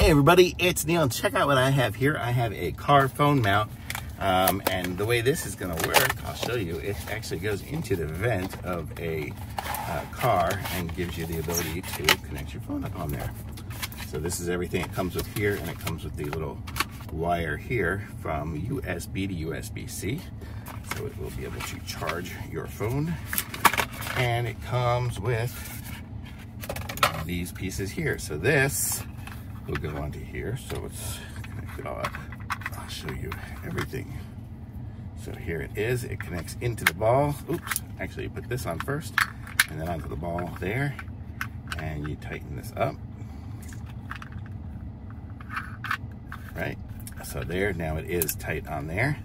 Hey everybody, it's Neal. Check out what I have here. I have a car phone mount. Um, and the way this is gonna work, I'll show you, it actually goes into the vent of a uh, car and gives you the ability to connect your phone up on there. So this is everything it comes with here and it comes with the little wire here from USB to USB-C. So it will be able to charge your phone. And it comes with these pieces here. So this will go onto here. So it's connected all up. I'll show you everything. So here it is. It connects into the ball. Oops. Actually, you put this on first and then onto the ball there. And you tighten this up. Right? So there, now it is tight on there.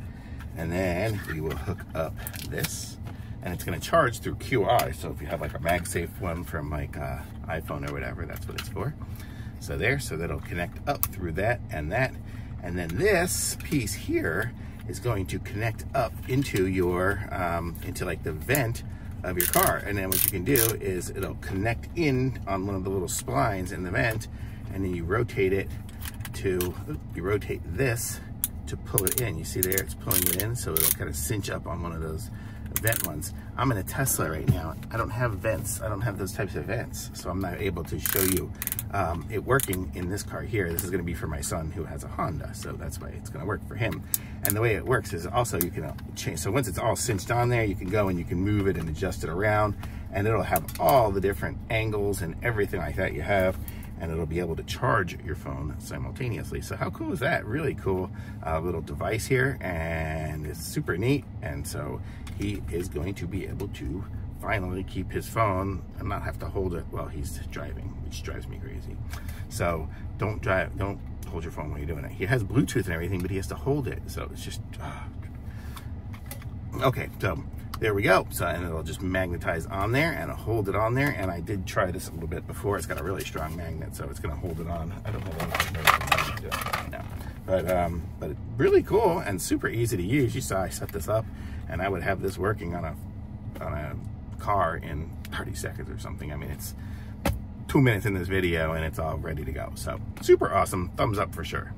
And then we will hook up this and it's gonna charge through QI. So if you have like a MagSafe one from like uh, iPhone or whatever, that's what it's for. So there, so that'll connect up through that and that. And then this piece here is going to connect up into your, um, into like the vent of your car. And then what you can do is it'll connect in on one of the little splines in the vent and then you rotate it to, you rotate this to pull it in. You see there, it's pulling it in, so it'll kind of cinch up on one of those vent ones. I'm in a Tesla right now. I don't have vents. I don't have those types of vents, so I'm not able to show you um, it working in this car here. This is gonna be for my son who has a Honda, so that's why it's gonna work for him. And the way it works is also you can uh, change, so once it's all cinched on there, you can go and you can move it and adjust it around, and it'll have all the different angles and everything like that you have and it'll be able to charge your phone simultaneously. So how cool is that? Really cool uh, little device here and it's super neat. And so he is going to be able to finally keep his phone and not have to hold it while he's driving, which drives me crazy. So don't drive, don't hold your phone while you're doing it. He has Bluetooth and everything, but he has to hold it. So it's just, uh, okay. So there we go. So, and it'll just magnetize on there and hold it on there. And I did try this a little bit before. It's got a really strong magnet, so it's gonna hold it on. I don't know no. But, um, but really cool and super easy to use. You saw I set this up and I would have this working on a, on a car in 30 seconds or something. I mean, it's two minutes in this video and it's all ready to go. So super awesome. Thumbs up for sure.